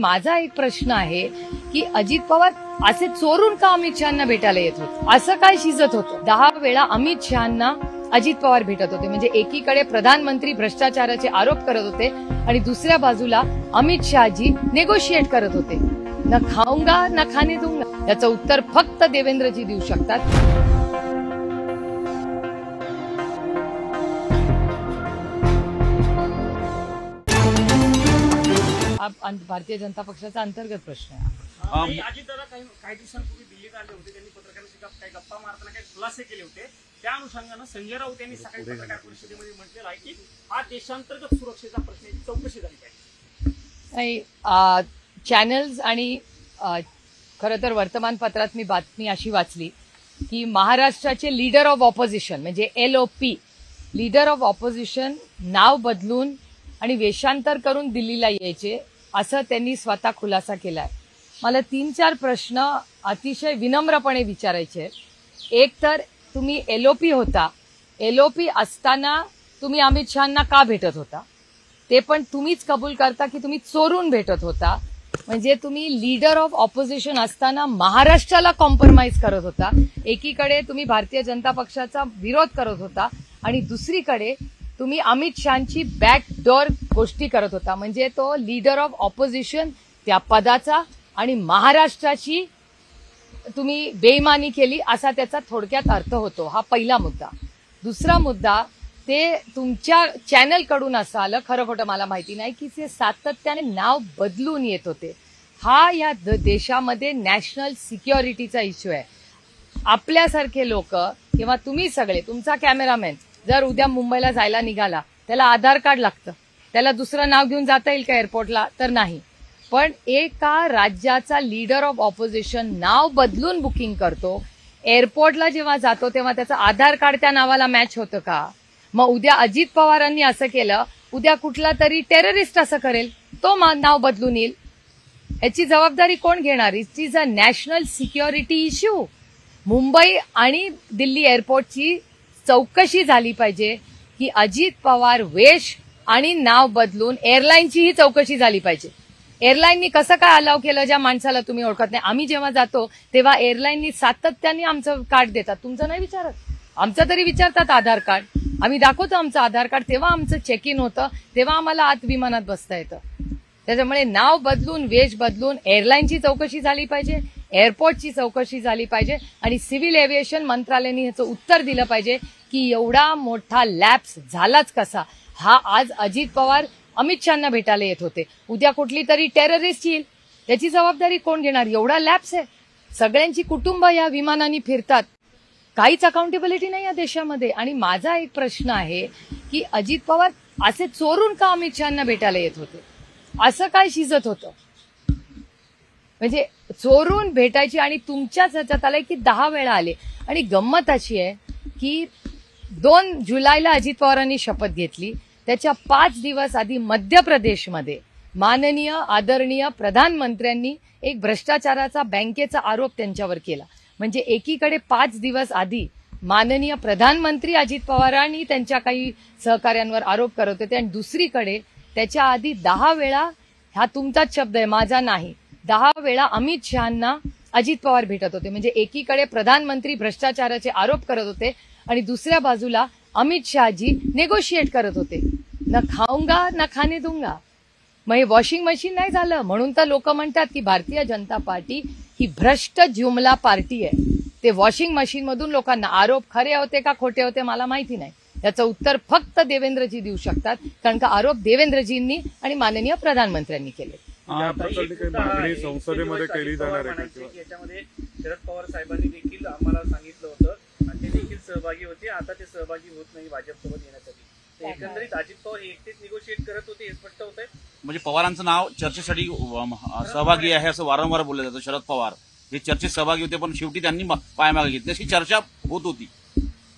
माझा एक प्रश्न आहे की अजित पवार असे चोरून का अमित शहाना भेटायला येत होते? असं काय शिजत होतं? दहा वेळा अमित शहाना अजित पवार भेटत होते. म्हणजे एकीकडे प्रधानमंत्री भ्रष्टाचाराचे आरोप करत होते आणि दुसऱ्या बाजूला अमित शहाजी नेगोशिएट करत होते. न खाऊंगा न खाणे दूंगा. याचं उत्तर फक्त देवेंद्रजी देऊ शकतात. हा भारतीय जनता पक्षाचा अंतर्गत प्रश्न आहे. काही काही दिवसांपूर्वी दिल्लीत आले होते त्यांनी पत्रकारांशी काही गप्पा मारताना काही खुलासे केले होते. त्या अनुषंगानं संजय राऊत यांनी सकाळी पत्रकार परिषदेमध्ये म्हटलेलं आहे की हा देशांतर्गत सुरक्षेचा प्रश्न चौकशी झाली पाहिजे. नाही चॅनल्स आणि खरं तर वर्तमानपत्रात मी बातमी अशी वाचली की महाराष्ट्राचे लीडर ऑफ ऑपोजिशन म्हणजे L O P leader of opposition नाव बदलून आणि वेषांतर करून दिल्लीला यायचे. असं त्यांनी स्वतः खुलासा केलाय. मला तीन चार प्रश्न अतिशय विनम्रपणे विचारायचे आहेत. एक तर तुम्ही एलओपी होता. एलओपी असताना तुम्ही अमित शहाना का भेटत होता? ते पण तुम्हीच कबूल करता की तुम्ही चोरून भेटत होता? म्हणजे तुम्ही लीडर ऑफ ऑपोजिशन असताना महाराष्ट्राला कॉम्प्रोमाइज करत होता. एकीकडे तुम्ही भारतीय जनता पक्षाचा विरोध करत होता आणि दुसरीकडे तुम्ही अमित शहाची बॅकडोर गोष्टी करत होता. म्हणजे तो लीडर ऑफ ऑपोजिशन त्या पदाचा आणि महाराष्ट्राची तुम्ही बेईमानी केली असा त्याचा थोडक्यात अर्थ होतो. हा पहिला मुद्दा. दुसरा मुद्दा ते तुमच्या चॅनलकडून असं आलं खरं खोटं मला माहिती नाही की ते सातत्याने नाव बदलून येत होते. हा या द- देशामध्ये नॅशनल सिक्युरिटीचा इश्यू आहे. आपल्यासारखे लोक किंवा तुम्ही सगळे तुमचा कॅमेरामॅन जर उद्या मुंबईला जायला निघाला त्याला आधार कार्ड लागतं. त्याला दुसरं नाव घेऊन जाता येईल का एअरपोर्टला? तर नाही. पण एका राज्याचा लीडर ऑफ ऑपोजिशन नाव बदलून बुकिंग करतो. एअरपोर्टला जेव्हा जातो तेव्हा त्याचं आधार कार्ड त्या नावाला मॅच होतं का? मग उद्या अजित पवारांनी असं केलं उद्या कुठला तरी टेररिस्ट असं करेल तो मा- नाव बदलून येईल. याची जबाबदारी कोण घेणार? It is a national security issue Mumbai आणि दिल्ली एअरपोर्टची चौकशी झाली पाहिजे. की अजित पवार वेश आणि नाव बदलून एअरलाईनचीही चौकशी झाली पाहिजे. एअरलाईननी कसं काय अलाव केलं ज्या माणसाला तुम्ही ओळखत नाही? आम्ही जेव्हा जातो तेव्हा एअरलाईननी सातत्याने आमचं कार्ड देतात. तुमचं नाही विचारत. आमचं तरी विचारतात आधार कार्ड. आम्ही दाखवतो आमचं आधार कार्ड. तेव्हा आमचं चेक इन होतं. तेव्हा आम्हाला आत विमानात बसता येतं. त्याच्यामुळे नाव बदलून वेश बदलून एअरलाईनची चौकशी झाली पाहिजे एअरपोर्टची चौकशी झाली पाहिजे आणि सिव्हिल एव्हिएशन मंत्रालयाने ह्याचं उत्तर दिलं पाहिजे. की एवढा मोठा लॅप्स झालाच कसा? हा आज अजित पवार अमित शहाना भेटायला येत होते. उद्या कुठली तरी टेररिस्ट येईल. त्याची जबाबदारी कोण घेणार? एवढा लॅप्स आहे. सगळ्यांची कुटुंब या विमानाने फिरतात. काहीच अकाउंटेबिलिटी नाही या देशामध्ये. आणि माझा एक प्रश्न आहे की अजित पवार असे चोरून का अमित शहाना भेटायला येत होते? असं काय शिजत होतं? म्हणजे चोरून भेटायची आणि तुमच्याच ह्याच्यात आलंय की दहा वेळा आले. आणि गंमत अशी आहे की दोन जुलैला अजित पवारांनी शपथ घेतली. त्याच्या पाच दिवस आधी मध्य प्रदेशमध्ये माननीय आदरणीय प्रधानमंत्र्यांनी एक भ्रष्टाचाराचा बँकेचा आरोप त्यांच्यावर केला. म्हणजे एकीकडे पाच दिवस आधी माननीय प्रधानमंत्री अजित पवारांनी त्यांच्या काही सहकार्यांवर आरोप करत होते आणि दुसरीकडे त्याच्या आधी दहा वेळा हा तुमचाच शब्द आहे माझा नाही. दहा वेळा अमित शहांना अजित पवार भेटत होते. म्हणजे एकीकडे प्रधानमंत्री भ्रष्टाचाराचे आरोप करत होते आणि दुसऱ्या बाजूला अमित शहाजी नेगोशिएट करत होते. न खाऊंगा न खाणे दूंगा. मग हे वॉशिंग मशीन नाही झालं. म्हणून तर लोक म्हणतात की भारतीय जनता पार्टी ही भ्रष्ट जुमला पार्टी आहे. ते वॉशिंग मशीन मधून लोकांना आरोप खरे होते का खोटे होते मला माहिती नाही. याचं उत्तर फक्त देवेंद्रजी देऊ शकतात कारण का आरोप देवेंद्रजींनी आणि माननीय प्रधानमंत्र्यांनी केले. संसदेमध्ये केली जाणार आहे शरद पवार साहेबांनी देखील आम्हाला सांगितलं सहभागी होते. आता ते सहभागी होत नाही भाजपसोबत येण्यासाठी. तर एकंदरीत अजित पवार हे एकटेच निगोशिएट करत होते हे स्पष्ट होत आहे म्हणजे पवारांचं नाव चर्चेसाठी सहभागी आहे असं वारंवार बोललं जातं शरद पवार. हे चर्चेत सहभागी होते पण शेवटी त्यांनी पायमागे घेतली. अशी चर्चा होत होती.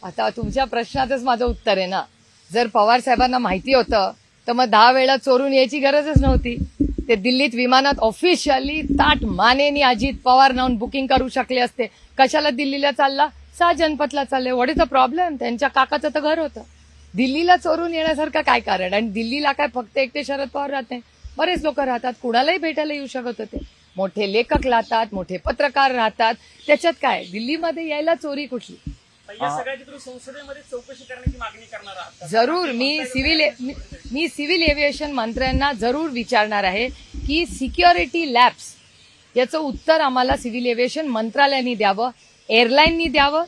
आता तुमच्या प्रश्नातच माझं उत्तर आहे ना. जर पवार साहेबांना माहिती होतं तर मग दहा वेळा चोरून यायची गरजच नव्हती. ते दिल्लीत विमानात ऑफिशियली ताट मानेनी अजित पवार नावून बुकिंग करू शकले असते. कशाला दिल्लीला चालला? सहा जनपथला चालले व्हॉट इज द प्रॉब्लेम त्यांच्या काकाचं तर घर होतं. दिल्लीला चोरून येण्यासारखं काय कारण? आणि दिल्लीला काय फक्त एकटे शरद पवार राहते बरेच लोक राहतात. कुणालाही भेटायला येऊ शकत होते. मोठे लेखक राहतात मोठे पत्रकार राहतात. त्याच्यात काय? दिल्लीमध्ये यायला चोरी कुठली? संसदेमध्ये चौकशी करण्याची मागणी करणार आहात? जरूर. मी सिव्हिल मी- मी सिव्हिल एव्हिएशन मंत्र्यांना जरूर विचारणार आहे की सिक्युरिटी लॅब्स याचं उत्तर आम्हाला सिव्हिल एव्हिएशन मंत्रालयाने द्यावं. एअरलाईननी द्यावं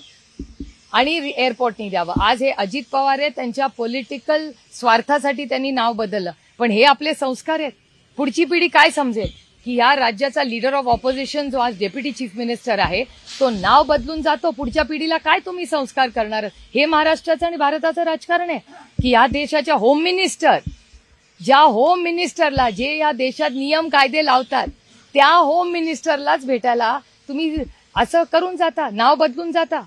आणि एअरपोर्टनी द्यावं. आज हे अजित पवार आहेत त्यांच्या पॉलिटिकल स्वार्थासाठी त्यांनी नाव बदललं. पण हे आपले संस्कार आहेत. पुढची पिढी काय समजेल? की या राज्याचा लीडर ऑफ ऑपोजिशन जो आज डेप्युटी चीफ मिनिस्टर आहे तो नाव बदलून जातो. पुढच्या पिढीला काय तुम्ही संस्कार करणार? हे महाराष्ट्राचं आणि भारताचं राजकारण आहे. की या देशाच्या होम मिनिस्टर ज्या होम मिनिस्टरला जे या देशात नियम कायदे लावतात त्या होम मिनिस्टरलाच भेटायला तुम्ही असं करून जाता नाव बदलून जाता.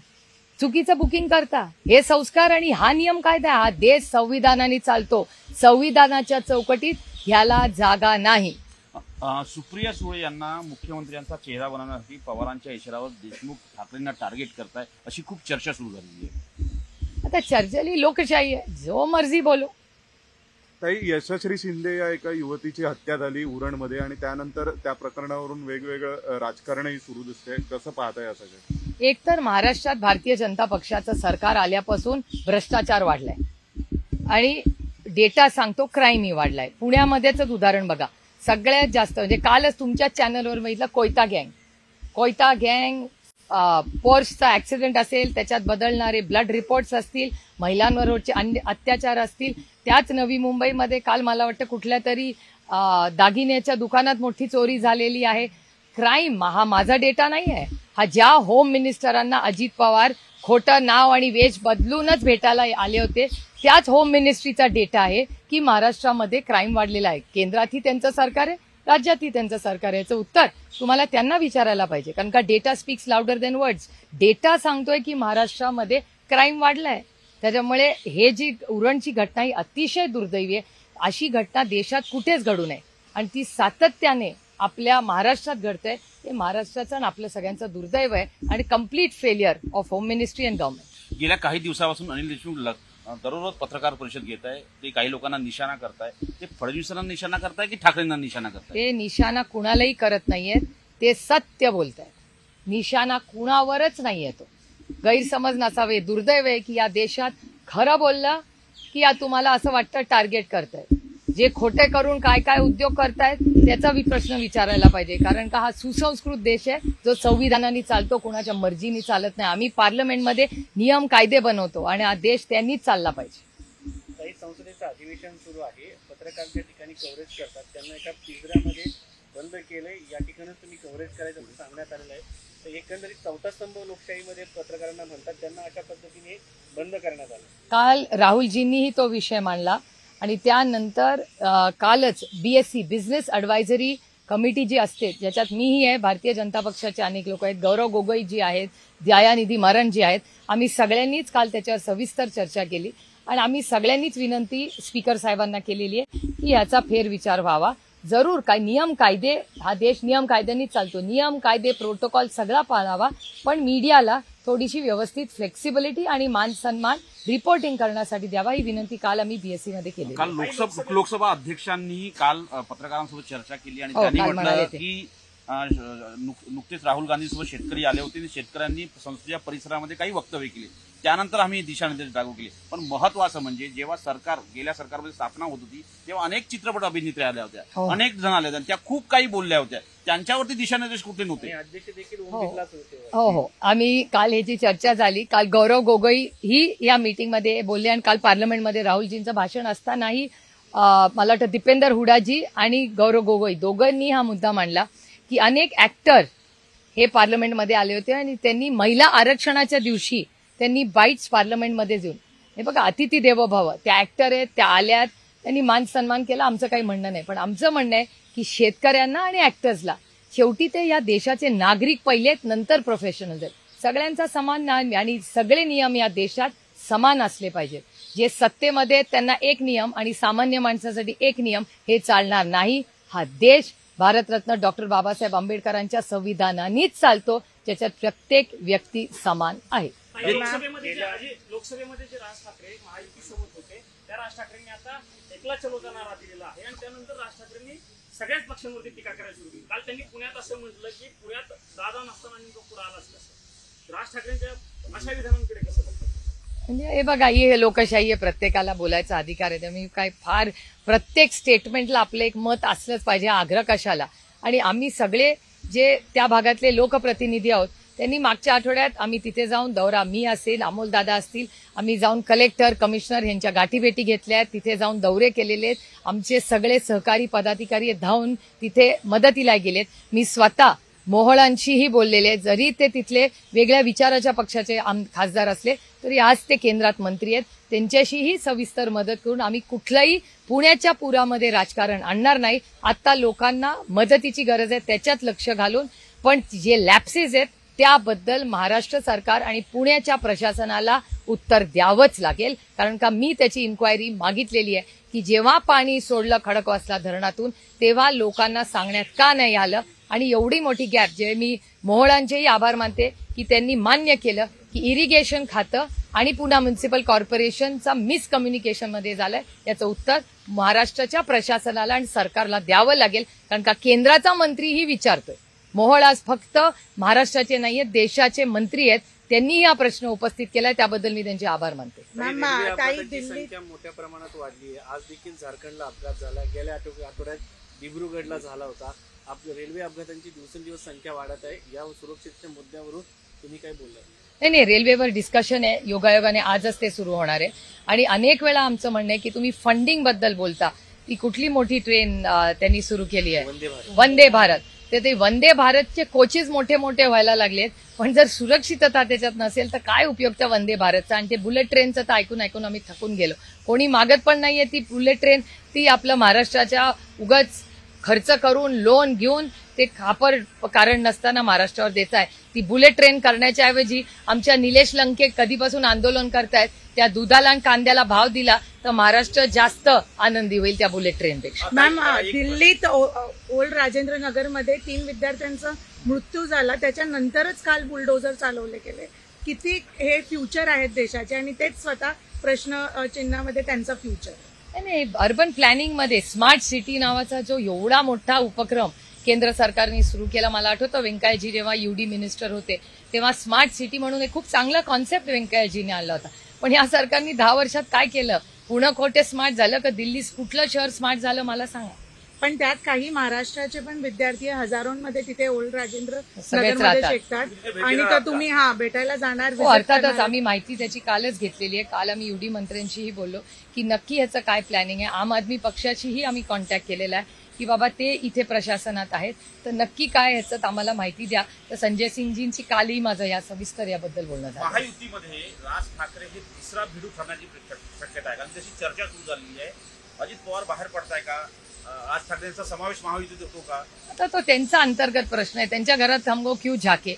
चुकीचं बुकिंग करता. हे संस्कार आणि हा नियम कायदा आहे. हा देश संविधानाने चालतो. संविधानाच्या चौकटीत ह्याला जागा नाही. सुप्रिया सुळे यांना मुख्यमंत्र्यांचा चेहरा बनवण्यासाठी पवारांच्या इशाऱ्यावर देशमुख ठाकरेंना टार्गेट करताय अशी खूप चर्चा सुरू झालेली आहे. आता चर्चली लोकशाही आहे. जो मर्जी बोलो. ताई यशश्री शिंदे या एका युवतीची हत्या झाली उरणमध्ये आणि त्यानंतर त्या प्रकरणावरून वेगवेगळं राजकारणही सुरू दिसते कसं पाहताय या सगळं? एकतर महाराष्ट्रात भारतीय जनता पक्षाचं सरकार आल्यापासून भ्रष्टाचार वाढलाय. आणि डेटा सांगतो क्राईमही वाढलाय. पुण्यामध्येच उदाहरण बघा. सगळ्यात जास्त म्हणजे कालच तुमच्याच चॅनलवर बघितलं कोयता गँग. कोयता गँग पोर्सचा ऍक्सिडेंट असेल त्याच्यात बदलणारे ब्लड रिपोर्ट्स असतील महिलांवरचे अन्य अत्याचार असतील त्याच नवी मुंबईमध्ये काल मला वाटतं कुठल्या तरी दागिन्याच्या दुकानात मोठी चोरी झालेली आहे. क्राईम हा माझा डेटा नाही आहे हा ज्या होम मिनिस्टरांना अजित पवार खोटं नाव आणि वेश बदलूनच भेटायला आले होते त्याच होम मिनिस्ट्रीचा डेटा आहे की महाराष्ट्रामध्ये क्राईम वाढलेला आहे. केंद्रातही त्यांचं सरकार आहे राज्यातही त्यांचं सरकार आहे. याचं उत्तर तुम्हाला त्यांना विचारायला पाहिजे. कारण का data speaks louder than words data सांगतोय की महाराष्ट्रामध्ये क्राईम वाढलाय. त्याच्यामुळे हे जी उरणची घटना ही अतिशय दुर्दैवी आहे. अशी घटना देशात कुठेच घडू नये. आणि ती सातत्याने आपल्या महाराष्ट्रात घडतंय. हे महाराष्ट्राचं आणि आपलं सगळ्यांचं दुर्दैव आहे. आणि complete failure of home ministry and government गेल्या काही दिवसापासून अनिल देशमुख दररोज पत्रकार परिषद घेत आहे. ते काही लोकांना निशाणा करताय. ते फडणवीसांना निशाणा करताय की ठाकरेंना निशाणा करताय? ते निशाणा कुणालाही करत नाहीयेत. ते सत्य बोलतायत. निशाणा कुणावरच नाहीये तो. गैरसमज नसावे. दुर्दैव आहे की या देशात खरं बोललं की या तुम्हाला असं वाटतं टार्गेट करतायत. जे खोटे करून काय काय उद्योग करतायत त्याचा प्रश्न विचारायला पाहिजे. कारण का हा सुसंस्कृत देश आहे जो संविधानाने चालतो कोणाच्या मर्जीने चालत नाही. आम्ही पार्लमेंटमध्ये नियम कायदे बनवतो आणि हा देश त्यांनीच चालला पाहिजे. काही संसदेचं अधिवेशन सुरू आहे. पत्रकार त्या ठिकाणी कव्हरेज करतात. त्यांना एका पिंजऱ्यामध्ये बंद केलंय. या ठिकाणच तुम्ही कव्हरेज करायचं असं सांगण्यात आलेलं आहे. तर एकंदरीत चौथा स्तंभ लोकशाहीमध्ये पत्रकारांना म्हणतात त्यांना अशा पद्धतीने बंद करण्यात आलं. काल राहुलजींनीही तो विषय मांडला. आणि त्यानंतर कालच B S C business advisory committee जी असते ज्याच्यात मीही आहे भारतीय जनता पक्षाचे अनेक लोक आहेत गौरव गोगोई जी आहेत दयानिधी मरण जी आहेत आम्ही सगळ्यांनीच काल त्याच्यावर सविस्तर चर्चा केली. आणि आम्ही सगळ्यांनीच विनंती स्पीकर साहेबांना केलेली आहे की याचा फेरविचार व्हावा. जरूर काय नियम कायदे हा देश नियम कायद्यांनीच चालतो नियम कायदे प्रोटोकॉल सगळा पाळावा पण मीडियाला थोडीशी व्यवस्थित फ्लेक्सिबिलिटी आणि मान सन्मान रिपोर्टिंग करण्यासाठी द्यावा ही विनंती काल आम्ही बीएससी मध्ये केली काल लोकसभा लोकसभा अध्यक्षांनी काल पत्रकारांसोबत चर्चा केली आणि हो, त्यांनी म्हटलं. की नुकतेच राहुल गांधीसोबत शेतकरी आले होते आणि शेतकऱ्यांनी संसदेच्या परिसरामध्ये काही वक्तव्य केली. त्यानंतर आम्ही दिशानिर्देश लागू केले. पण महत्वाचं म्हणजे जेव्हा सरकार गेल्या सरकारमध्ये स्थापना होत होती तेव्हा अनेक चित्रपट अभिनेत्री आल्या होत्या. हो. अनेक जण आल्या होत्या त्या खूप काही बोलल्या होत्या. त्यांच्यावरती दिशानिर्देश आणि नव्हते हो. हो हो. आम्ही काल ह्याची चर्चा झाली काल गौरव गोगोई ही या मीटिंगमध्ये बोलले आणि काल पार्लमेंटमध्ये राहुलजींचं भाषण असतानाही मला वाटतं दीपेंदर हुडाजी आणि गौरव गोगोई दोघांनी हा मुद्दा मांडला. की अनेक ऍक्टर हे पार्लमेंटमध्ये आले होते आणि त्यांनी महिला आरक्षणाच्या दिवशी त्यांनी बाईट्स पार्लमेंटमध्ये जाऊन हे बघा अतिथी देवो भव त्या ऍक्टर आहेत त्या आल्यात. त्यांनी मान सन्मान केला. आमचं काही म्हणणं नाही. पण आमचं म्हणणं आहे की शेतकऱ्यांना आणि ऍक्टर्सला शेवटी ते या देशाचे नागरिक पहिले आहेत, नंतर प्रोफेशनल आहेत. सगळ्यांचा समान न्याय आणि सगळे नियम या देशात समान असले पाहिजेत. जे सत्तेमध्ये आहेत, त्यांना एक नियम आणि सामान्य माणसासाठी एक नियम हे चालणार नाही. हा देश भारतरत्न डॉक्टर बाबासाहेब आंबेडकरांच्या संविधानानेच चालतो ज्याच्यात प्रत्येक व्यक्ती समान आहे. लोकसभेमध्ये जे लोकसभेमध्ये जे राज ठाकरे महायुतीसोबत होते त्या राज ठाकरेंनी आता एकला चलोचा नारा दिलेला आहे. आणि त्यानंतर राज ठाकरेंनी सगळ्याच पक्षांवरती टीका करायला सुरू केली. काल त्यांनी पुण्यात असं म्हटलं की पुण्यात दादा नसताना नेमकं पुढे आला असतं. राज ठाकरेंच्या अशा विधानांकडे कसं म्हणजे हे बघा ही हे लोकशाही आहे प्रत्येकाला बोलायचा अधिकार आहे. त्यामुळे काय फार प्रत्येक स्टेटमेंटला आपलं एक मत असलंच पाहिजे आग्रह कशाला? आणि आम्ही सगळे जे त्या भागातले लोकप्रतिनिधी आहोत त्यांनी मागच्या आठवड्यात आम्ही तिथे जाऊन दौरा मी असेल अमोल दादा असतील आम्ही जाऊन कलेक्टर कमिशनर यांच्या गाठीभेटी घेतल्या आहेत तिथे जाऊन दौरे केलेले आहेत. आमचे सगळे सहकारी पदाधिकारी धावून तिथे मदतीला गेलेत. मी स्वतः मोहळांशीही बोललेले जरी ते तिथले वेगळ्या विचाराच्या पक्षाचे आम- खासदार असले तरी आज ते केंद्रात मंत्री आहेत. त्यांच्याशीही सविस्तर मदत करून आम्ही कुठलाही पुण्याच्या पुरामध्ये राजकारण आणणार नाही. आत्ता लोकांना मदतीची गरज आहे त्याच्यात लक्ष घालून. पण जे लॅप्सेस आहेत त्याबद्दल महाराष्ट्र सरकार आणि पुण्याच्या प्रशासनाला उत्तर द्यावंच लागेल. कारण का मी त्याची इन्क्वायरी मागितलेली आहे की जेव्हा पाणी सोडलं खडकवासला धरणातून तेव्हा लोकांना सांगण्यात का नाही आलं? आणि एवढी मोठी गॅप जे मी मोहळांचेही आभार मानते की त्यांनी मान्य केलं. की इरिगेशन खातं आणि पुन्हा म्युन्सिपल कॉर्पोरेशनचा मिसकम्युनिकेशनमध्ये झालंय. याचं उत्तर महाराष्ट्राच्या प्रशासनाला आणि सरकारला द्यावं लागेल. कारण का केंद्राचा मंत्रीही विचारतोय. मोहोळ आज फक्त महाराष्ट्राचे नाहीये देशाचे मंत्री आहेत. त्यांनी हा प्रश्न उपस्थित केलाय. त्याबद्दल मी त्यांचे आभार मानते. मोठ्या प्रमाणात वाढली आहे. आज देखील झारखंडला अपघात झाला. गेल्या आठव- आठवड्यात दिब्रुगडला झाला होता. रेल्वे अपघातांची दिवसेंदिवस संख्या वाढत आहे. या सुरक्षेच्या मुद्द्यावरून तुम्ही काय बोलला नाही नाही रेल्वेवर डिस्कशन आहे योगायोगाने आजच ते सुरू होणार आहे. आणि अनेक वेळा आमचं म्हणणं आहे की तुम्ही फंडिंगबद्दल बोलता. ती कुठली मोठी ट्रेन त्यांनी सुरू केली आहे. वंदे भारत. वंदे भारत. तर ते वंदे भारतचे कोचेस मोठे मोठे व्हायला लागलेत. पण जर सुरक्षितता त्याच्यात नसेल तर काय उपयोग त्या वंदे भारतचा? आणि ते बुलेट ट्रेनचं तर ऐकून ऐकून आम्ही थकून गेलो. कोणी मागत पण नाहीये ती बुलेट ट्रेन ती आपलं महाराष्ट्राच्या उगाच खर्च करून लोन घेऊन ते खापर कारण नसताना महाराष्ट्रावर देत आहे. ती बुलेट ट्रेन करण्याच्या ऐवजी आमच्या निलेश लंके कधीपासून आंदोलन करतायत त्या दुधाला आणि कांद्याला भाव दिला तर महाराष्ट्र जास्त आनंदी होईल त्या बुलेट ट्रेनपेक्षा मॅम दिल्लीत ओल्ड राजेंद्र नगरमध्ये तीन विद्यार्थ्यांचा मृत्यू झाला. त्याच्यानंतरच काल बुलडोझर चालवले गेले. किती हे फ्युचर आहेत देशाचे? आणि तेच स्वतः प्रश्न चिन्हामध्ये त्यांचा फ्युचर नाही, नाही अर्बन प्लॅनिंगमध्ये स्मार्ट सिटी नावाचा जो एवढा मोठा उपक्रम केंद्र सरकारने सुरू केला मला आठवतं व्यंकय्याजी जेव्हा युडी मिनिस्टर होते तेव्हा स्मार्ट सिटी म्हणून एक खूप चांगला कॉन्सेप्ट व्यंकय्याजीने आणला होता. पण या सरकारने दहा वर्षात काय केलं? पुणे खोटे स्मार्ट झालं का दिल्ली कुठलं शहर स्मार्ट झालं मला सांगा. पण त्यात काही महाराष्ट्राचे पण विद्यार्थी हजारोंमध्ये तिथे ओल्ड राजेंद्र सगळेच नगरमध्ये राहतात. शिकतात. आणि तर तुम्ही हा भेटायला जाणार हो visit अर्थातच करणार. आम्ही माहिती त्याची कालच घेतलेली आहे. काल आम्ही युडी मंत्र्यांशीही बोललो की नक्की ह्याचं काय प्लॅनिंग आहे. आम आदमी पक्षाशीही आम्ही कॉन्टॅक्ट केलेला आहे की बाबा ते इथे प्रशासनात आहेत. तर नक्की काय ह्याचं आम्हाला माहिती द्या. तर संजय सिंगजींची कालही माझं या सविस्तर याबद्दल बोलणं झालं. महायुतीमध्ये राज ठाकरे हे तिसरा भिडू ठरण्याची शक- शक्यता आहे. कारण तशी चर्चा सुरू झालेली आहे. अजित पवार बाहेर पडताय का? राज ठाकरेंचा समावेश महायुतीत होतो का? आता तो त्यांचा अंतर्गत प्रश्न आहे. त्यांच्या घरात हमगो क्यू झाके.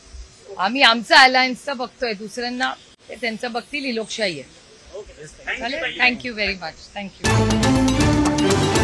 आम्ही आमचं अलायन्सचं बघतोय. दुसऱ्यांना ते त्यांचं बघतील ही लोकशाही आहे. चालेल? Thank you very much thank you